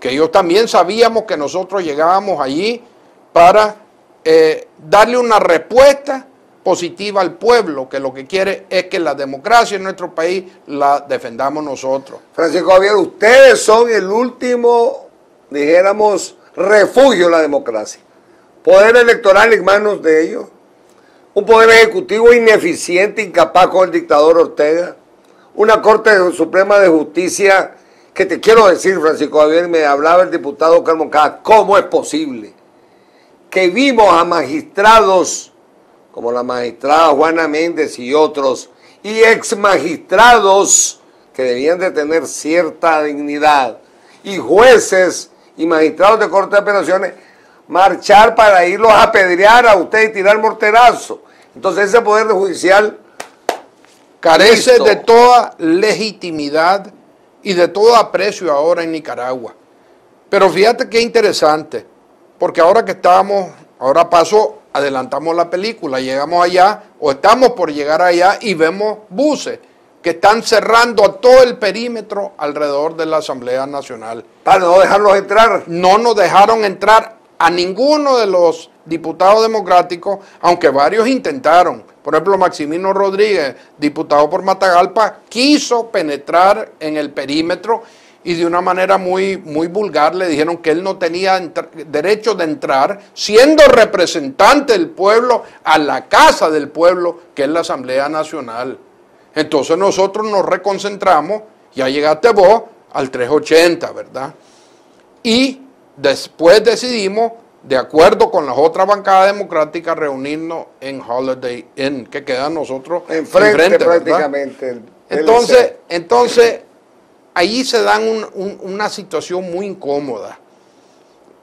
que ellos también sabíamos que nosotros llegábamos allí para eh, darle una respuesta positiva al pueblo, que lo que quiere es que la democracia en nuestro país la defendamos nosotros. Francisco Javier, ustedes son el último, dijéramos, refugio de la democracia. Poder electoral en manos de ellos. Un poder ejecutivo ineficiente, incapaz con el dictador Ortega. Una Corte Suprema de Justicia que te quiero decir, Francisco Javier, me hablaba el diputado Carmen Cada, ¿cómo es posible que vimos a magistrados como la magistrada Juana Méndez y otros, y ex magistrados que debían de tener cierta dignidad, y jueces y magistrados de Corte de Apelaciones, marchar para irlos a apedrear a usted y tirar morterazo. Entonces ese Poder Judicial carece de toda legitimidad y de todo aprecio ahora en Nicaragua. Pero fíjate qué interesante, porque ahora que estamos, ahora pasó adelantamos la película, llegamos allá o estamos por llegar allá y vemos buses que están cerrando todo el perímetro alrededor de la Asamblea Nacional. Para no dejarlos entrar. No nos dejaron entrar a ninguno de los diputados democráticos, aunque varios intentaron. Por ejemplo, Maximino Rodríguez, diputado por Matagalpa, quiso penetrar en el perímetro y de una manera muy, muy vulgar le dijeron que él no tenía derecho de entrar, siendo representante del pueblo, a la casa del pueblo, que es la Asamblea Nacional. Entonces nosotros nos reconcentramos, ya llegaste vos, al 380, ¿verdad? Y después decidimos, de acuerdo con las otras bancadas democráticas, reunirnos en Holiday Inn, que queda nosotros enfrente, prácticamente. Entonces, entonces Allí se dan una situación muy incómoda.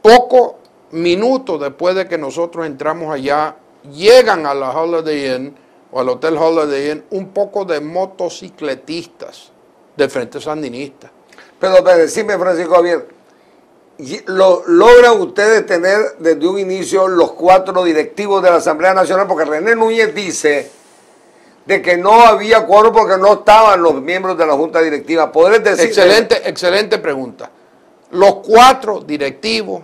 Poco minutos después de que nosotros entramos allá, llegan a la Holiday Inn o al Hotel Holiday Inn un poco de motocicletistas del Frente Sandinista. Pero decime, Francisco Javier, lo, ¿logran ustedes tener desde un inicio los cuatro directivos de la Asamblea Nacional? Porque René Núñez dice de que no había quórum porque no estaban los miembros de la Junta Directiva. ¿Podrías decir? Excelente, excelente pregunta. Los cuatro directivos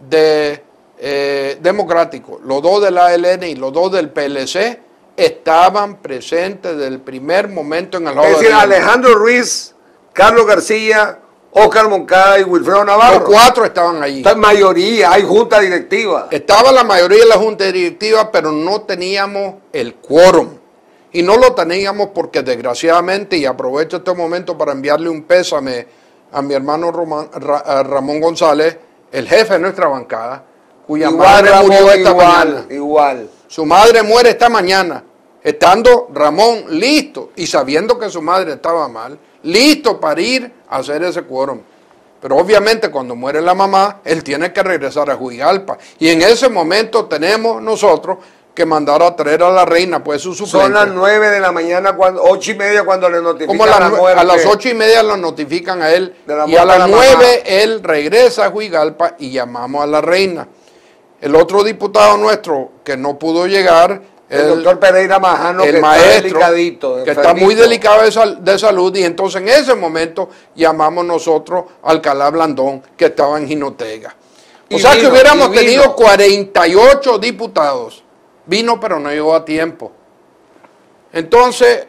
de eh, democráticos, los dos de la ALN y los dos del PLC, estaban presentes desde el primer momento en el Es decir, Alejandro Ruiz, Carlos García, Oscar Moncada y Wilfredo Navarro. Los cuatro estaban allí. Está mayoría, hay junta directiva. Estaba la mayoría de la junta directiva, pero no teníamos el quórum. Y no lo teníamos porque desgraciadamente, y aprovecho este momento para enviarle un pésame a mi hermano Ramón González, el jefe de nuestra bancada, cuya madre murió esta mañana. Igual. Su madre muere esta mañana, estando Ramón listo y sabiendo que su madre estaba mal, listo para ir a hacer ese quórum. Pero obviamente cuando muere la mamá, él tiene que regresar a Juigalpa. Y en ese momento tenemos nosotros que mandar a traer a la reina, pues su suplente. Son las nueve de la mañana, cuando, ocho y media cuando le notifican Como la, A las ocho y media lo notifican a él. y a las nueve él regresa a Huigalpa y llamamos a la reina. El otro diputado nuestro que no pudo llegar, el, doctor Pereira Majano, el que maestro, está que está muy delicado de, salud, y entonces en ese momento llamamos nosotros al Calá Blandón, que estaba en Ginotega. O sea que hubiéramos tenido 48 diputados Vino pero no llegó a tiempo. Entonces,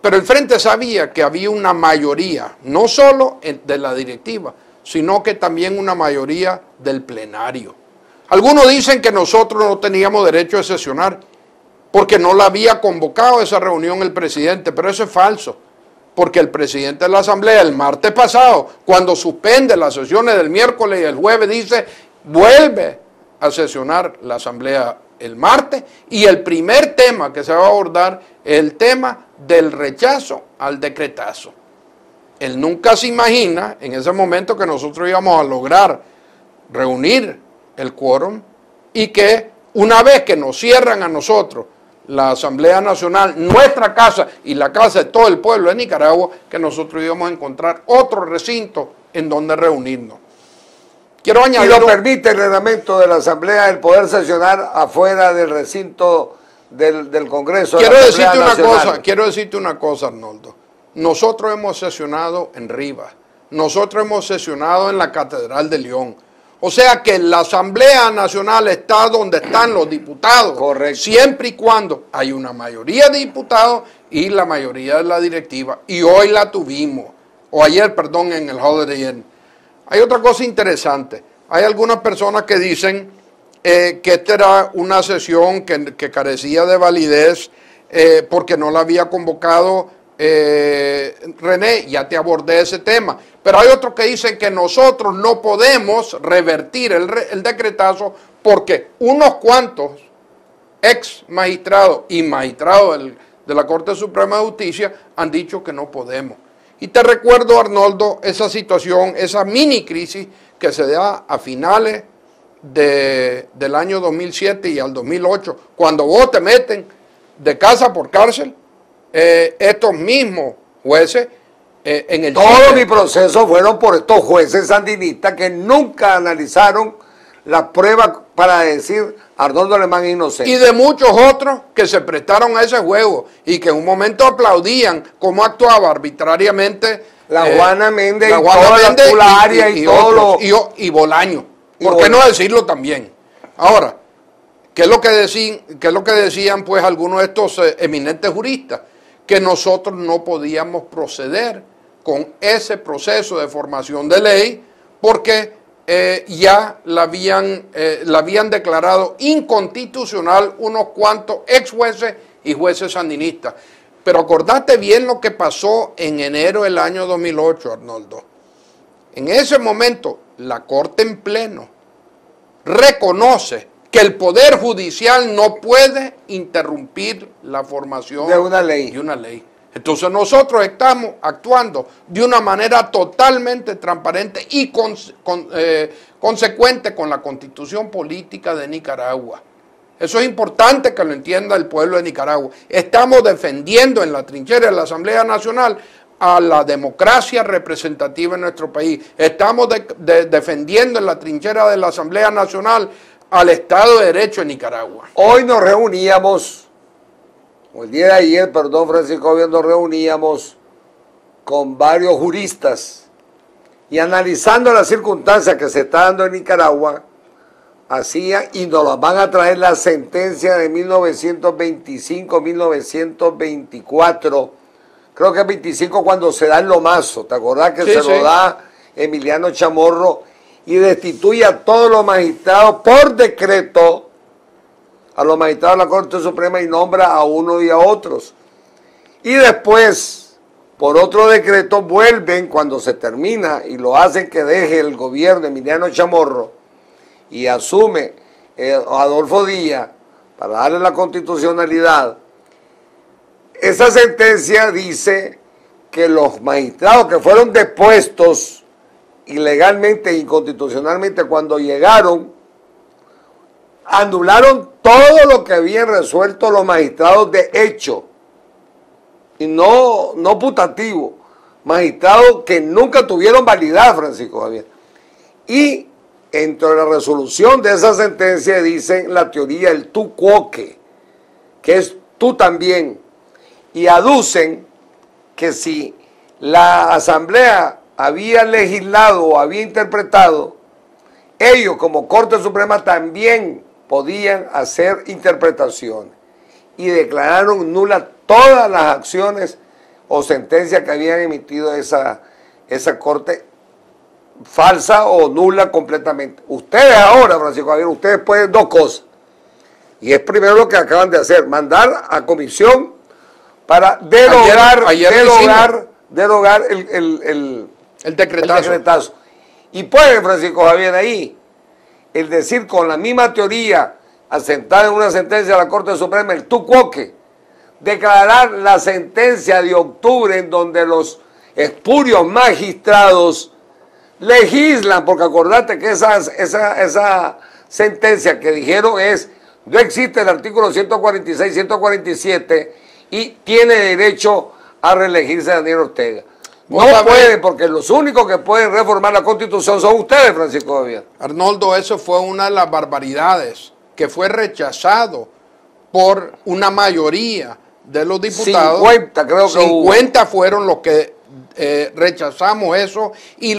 pero el Frente sabía que había una mayoría, no solo de la directiva, sino que también una mayoría del plenario. Algunos dicen que nosotros no teníamos derecho a sesionar porque no la había convocado esa reunión el presidente, pero eso es falso, porque el presidente de la Asamblea el martes pasado, cuando suspende las sesiones del miércoles y el jueves, dice, vuelve a sesionar la Asamblea el martes y el primer tema que se va a abordar es el tema del rechazo al decretazo. Él nunca se imagina en ese momento que nosotros íbamos a lograr reunir el quórum y que una vez que nos cierran a nosotros la Asamblea Nacional, nuestra casa y la casa de todo el pueblo de Nicaragua, que nosotros íbamos a encontrar otro recinto en donde reunirnos. Quiero añadir. Y lo permite el reglamento de la Asamblea el poder sesionar afuera del recinto del, Congreso. Quiero decirte una cosa, quiero decirte una cosa, Arnoldo. Nosotros hemos sesionado en Rivas, nosotros hemos sesionado en la Catedral de León. O sea que la Asamblea Nacional está donde están los diputados. Correcto. Siempre y cuando hay una mayoría de diputados y la mayoría de la directiva. Y hoy la tuvimos. O ayer, perdón, en el Holiday Inn. Hay otra cosa interesante. Hay algunas personas que dicen eh, que esta era una sesión que, carecía de validez eh, porque no la había convocado eh, René, ya te abordé ese tema. Pero hay otros que dicen que nosotros no podemos revertir el, decretazo porque unos cuantos ex magistrados y magistrados de la Corte Suprema de Justicia han dicho que no podemos. Y te recuerdo, Arnoldo, esa situación, esa mini crisis que se da a finales del año 2007 y al 2008, cuando vos te meten de casa por cárcel, eh, estos mismos jueces eh, en el... Todos mis procesos fueron por estos jueces sandinistas que nunca analizaron las pruebas para decir Arnoldo Alemán inocente. Y de muchos otros que se prestaron a ese juego y que en un momento aplaudían cómo actuaba arbitrariamente la eh, Juana Méndez la y, y, y, y, Bolaño. ¿Por qué no decirlo también? Ahora, ¿qué es lo que, decían, qué es lo que decían pues algunos de estos eh, eminentes juristas? Que nosotros no podíamos proceder con ese proceso de formación de ley porque eh, ya la habían, eh, la habían declarado inconstitucional unos cuantos ex jueces y jueces sandinistas. Pero acordate bien lo que pasó en enero del año 2008, Arnoldo. En ese momento, la Corte en pleno reconoce que el Poder Judicial no puede interrumpir la formación de una ley. De una ley. Entonces nosotros estamos actuando de una manera totalmente transparente y eh, consecuente con la constitución política de Nicaragua. Eso es importante que lo entienda el pueblo de Nicaragua. Estamos defendiendo en la trinchera de la Asamblea Nacional a la democracia representativa en nuestro país. Estamos defendiendo en la trinchera de la Asamblea Nacional al Estado de Derecho en Nicaragua. Hoy nos reuníamos el día de ayer, perdón Francisco, nos reuníamos con varios juristas y analizando las circunstancias que se está dando en Nicaragua, hacía y nos las van a traer la sentencia de 1925-1924, creo que es 25 cuando se da el lomazo, ¿te acordás que se lo da Emiliano Chamorro y destituye a todos los magistrados por decreto? a los magistrados de la Corte Suprema y nombra a uno y a otros. Y después, por otro decreto, vuelven cuando se termina y lo hacen que deje el gobierno Emiliano Chamorro y asume eh, Adolfo Díaz para darle la constitucionalidad. Esa sentencia dice que los magistrados que fueron depuestos ilegalmente e inconstitucionalmente cuando llegaron anularon todo lo que habían resuelto los magistrados de hecho. Y no, no putativo, magistrados que nunca tuvieron validad, Francisco Javier. Y entre la resolución de esa sentencia dicen la teoría del tú cuoque, que es tú también, y aducen que si la asamblea había legislado o había interpretado, ellos como Corte Suprema también podían hacer interpretaciones y declararon nula todas las acciones o sentencias que habían emitido esa, esa corte falsa o nula completamente. Ustedes ahora, Francisco Javier, ustedes pueden dos cosas. Y es primero lo que acaban de hacer, mandar a comisión para derogar, derogar, el, el, el, decretazo. Y pueden, Francisco Javier, ahí el decir con la misma teoría asentada en una sentencia de la Corte Suprema, el tucuoque, declarar la sentencia de octubre en donde los espurios magistrados legislan, porque acordate que esa, esa, esa sentencia que dijeron es, no existe el artículo 146, 147 y tiene derecho a reelegirse Daniel Ortega. No puede, porque los únicos que pueden reformar la constitución son ustedes, Francisco Javier. Arnoldo, eso fue una de las barbaridades que fue rechazado por una mayoría de los diputados. 50, creo que 50 fueron los que eh, rechazamos eso y